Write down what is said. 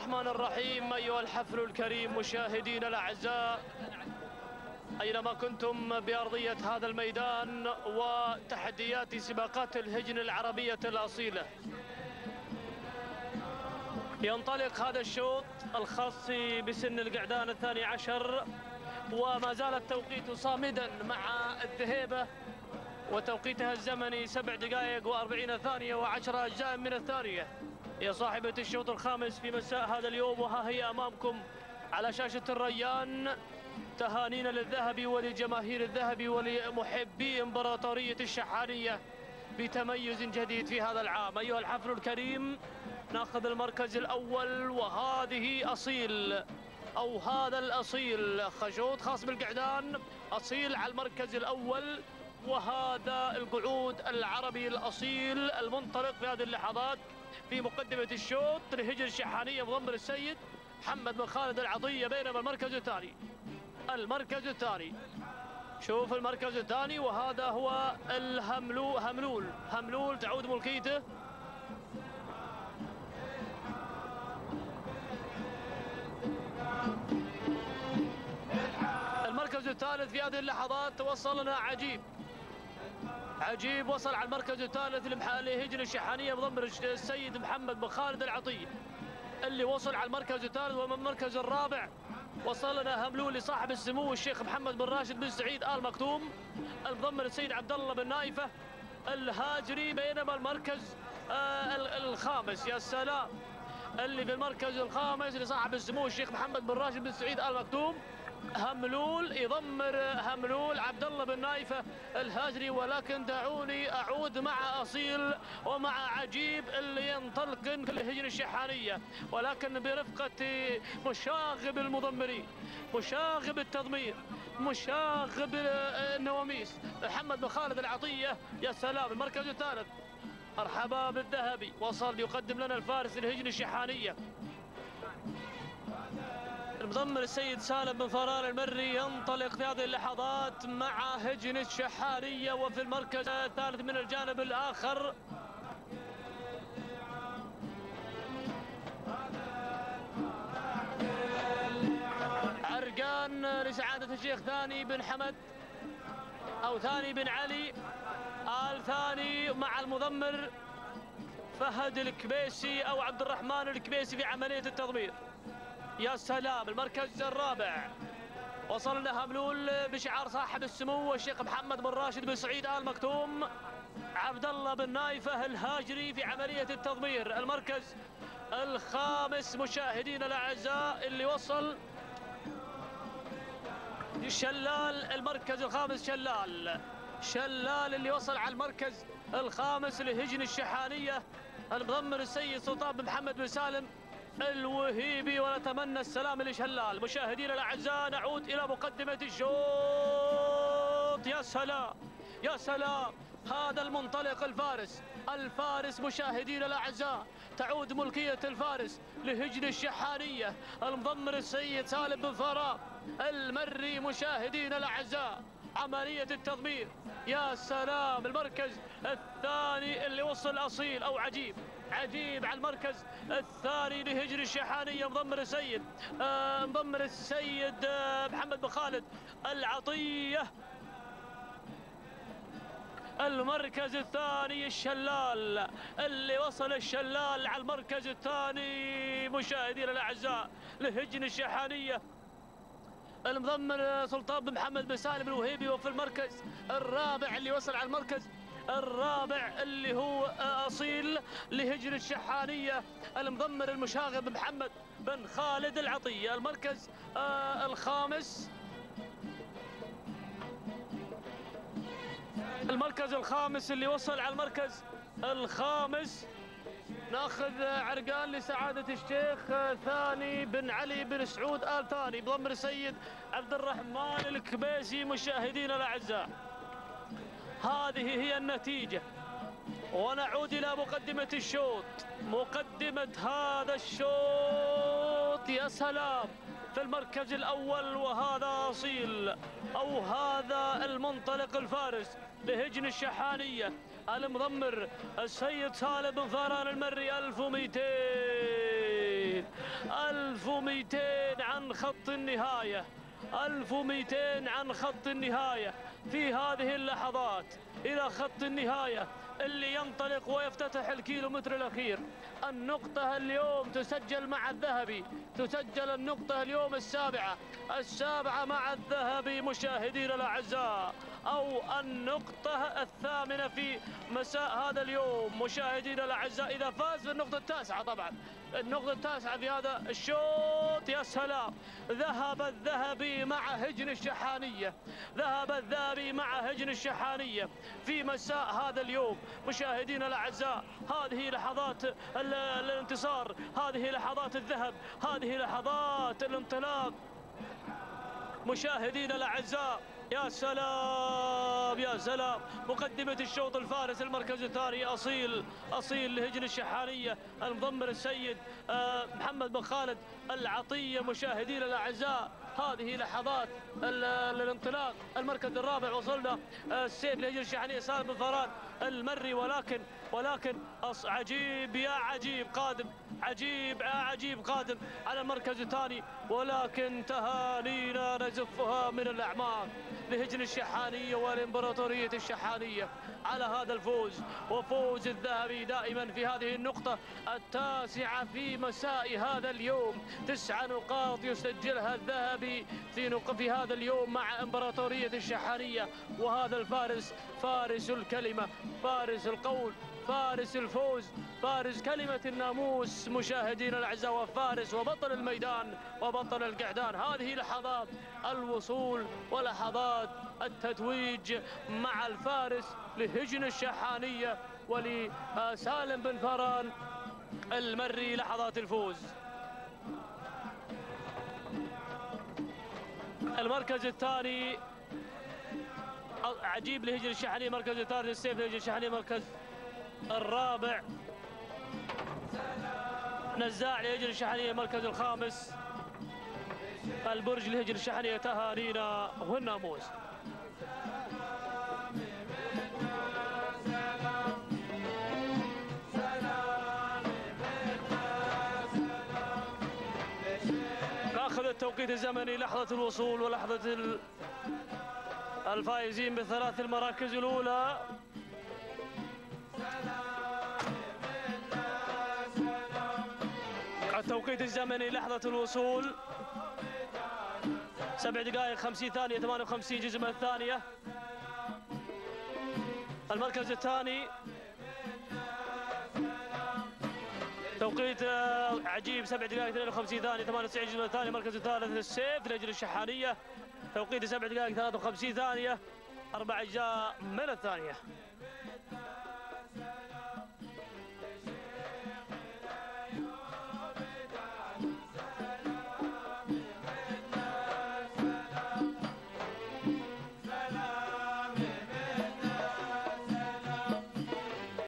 الرحمن الرحيم أيها الحفل الكريم مشاهدينا الأعزاء أينما كنتم بأرضية هذا الميدان وتحديات سباقات الهجن العربية الأصيلة. ينطلق هذا الشوط الخاص بسن القعدان الثاني عشر وما زال التوقيت صامدا مع الذهيبة وتوقيتها الزمني سبع دقائق وأربعين ثانية وعشرة أجزاء من الثانية. يا صاحبة الشوط الخامس في مساء هذا اليوم وها هي أمامكم على شاشة الريان. تهانينا للذهبي ولجماهير الذهبي ولمحبي إمبراطورية الشحانية بتميز جديد في هذا العام. أيها الحفل الكريم ناخذ المركز الأول وهذه أصيل أو هذا الأصيل. خشوط خاص بالقعدان أصيل على المركز الأول وهذا القعود العربي الأصيل المنطلق في هذه اللحظات. في مقدمة الشوط لهجر الشحانية مضمر السيد محمد بن خالد العطية بينما المركز الثاني. المركز الثاني. شوف المركز الثاني وهذا هو الهملو هملول. هملول تعود ملكيته. المركز الثالث في هذه اللحظات وصلنا عجيب. عجيب وصل على المركز الثالث لهجن الشحانية بضمر السيد محمد بن خالد العطية اللي وصل على المركز الثالث ومن المركز الرابع. وصل لنا هملول لصاحب السمو الشيخ محمد بن راشد بن سعيد آل مكتوم المضمر السيد عبد الله بن نايفة الهاجري بينما المركز آه الخامس. يا سلام. اللي في المركز الخامس لصاحب السمو الشيخ محمد بن راشد بن سعيد آل مكتوم. هملول يضمر هملول عبد الله بن نايفة الهاجري ولكن دعوني أعود مع أصيل ومع عجيب اللي ينطلق في الهجن الشحانيه ولكن برفقة مشاغب المضمرين مشاغب التضمير مشاغب النواميس. محمد بن خالد العطية يا سلام المركز الثالث. مرحبا بالذهبي وصل يقدم لنا الفارس الهجن الشحانيه المضمر السيد سالم بن فرار المري ينطلق في هذه اللحظات مع هجن الشحارية وفي المركز الثالث من الجانب الآخر. عرقان لسعادة الشيخ ثاني بن حمد أو ثاني بن علي. آل ثاني مع المضمر فهد الكبيسي أو عبد الرحمن الكبيسي في عملية التضمير. يا سلام المركز الرابع. وصلنا هملول بشعار صاحب السمو الشيخ محمد بن راشد بن سعيد آل مكتوم. عبد الله بن نايفة الهاجري في عملية التضمير. المركز الخامس مشاهدينا الأعزاء اللي وصل. شلال المركز الخامس شلال. شلال اللي وصل على المركز الخامس لهجن الشحانية. المضمر السيد سلطان بن محمد بن سالم. الوهيبي ونتمنى السلام لشلال. مشاهدينا الأعزاء نعود إلى مقدمة الشوط. يا سلام يا سلام. هذا المنطلق الفارس الفارس مشاهدينا الأعزاء. تعود ملكية الفارس لهجن الشحانية. المضمر السيد سالم بن فراء المري مشاهدينا الأعزاء. عملية التضمير. يا سلام المركز الثاني اللي وصل أصيل أو عجيب. عجيب على المركز الثاني لهجر الشحانية مضمر السيد. آه مضمر السيد آه محمد بن خالد العطية. المركز الثاني الشلال اللي وصل الشلال على المركز الثاني. مشاهدينا الأعزاء لهجن الشحانية. المضمر سلطان بن محمد بن سالم الوهيبي وفي المركز الرابع اللي وصل على المركز الرابع اللي هو أصيل لهجر الشحانية المضمر المشاغب محمد بن خالد العطية. المركز آه الخامس. المركز الخامس اللي وصل على المركز الخامس. ناخذ عرقان لسعادة الشيخ ثاني بن علي بن سعود آل ثاني بضمر السيد عبد الرحمن الكبيسي مشاهدينا الأعزاء. هذه هي النتيجة. ونعود إلى مقدمة الشوط. مقدمة هذا الشوط يا سلام في المركز الأول وهذا أصيل أو هذا المنطلق الفارس لهجن الشحانية. المضمر السيد سالم بن ثاران المري 1200 1200 عن خط النهاية. 1200 عن خط النهاية. في هذه اللحظات إلى خط النهاية. اللي ينطلق ويفتتح الكيلومتر الأخير. النقطة اليوم تسجل مع الذهبي. تسجل النقطة اليوم السابعة. السابعة مع الذهبي مشاهدينا الأعزاء. أو النقطة الثامنة في مساء هذا اليوم مشاهدينا الأعزاء. إذا فاز بالنقطة التاسعة طبعا. النقطة التاسعة في هذا الشوط. يا سلام. ذهب الذهبي مع هجن الشحانية. ذهب الذهبي مع هجن الشحانية. في مساء هذا اليوم مشاهدينا الأعزاء هذه لحظات الانتصار هذه لحظات الذهب هذه لحظات الانطلاق. مشاهدينا الأعزاء يا سلام يا سلام. مقدمة الشوط الفارس المركز الثاني أصيل أصيل لهجن الشحانية المضمر السيد آه، محمد بن خالد العطية مشاهدينا الأعزاء. هذه لحظات الانطلاق المركز الرابع وصلنا آه، السيف لهجن الشحانية سالم بن فراد المري ولكن ولكن عجيب يا عجيب قادم عجيب يا عجيب قادم على المركز الثاني ولكن تهانينا نزفها من الأعماق لهجن الشحانية والإمبراطورية الشحانية على هذا الفوز. وفوز الذهبي دائما في هذه النقطة التاسعة في مساء هذا اليوم. تسع نقاط يسجلها الذهبي في في هذا اليوم مع إمبراطورية الشحانية. وهذا الفارس فارس الكلمة. فارس القول فارس الفوز فارس كلمة الناموس مشاهدينا الأعزاء وفارس وبطل الميدان وبطل القعدان. هذه لحظات الوصول ولحظات التتويج مع الفارس لهجن الشحانية ولسالم بن فران المري لحظات الفوز. المركز الثاني عجيب لهجن الشحانية مركز الثالث السيف لهجن الشحانية مركز الرابع. نزاع لهجن الشحنية المركز الخامس. البرج لهجن الشحنية تهانينا والناموس التوقيت الزمني لحظة الوصول ولحظة الفائزين بثلاث المراكز الأولى. التوقيت الزمني لحظة الوصول. سبع دقائق 50 ثانية 58 جزء من الثانية. المركز الثاني. توقيت آه، عجيب سبع دقائق 52 ثانية 98 جزء من الثانية. المركز الثالث السيف لأجل الشحانية. توقيت سبع دقائق 53 ثانية أربع أجزاء من الثانية.